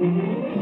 Mm-hmm.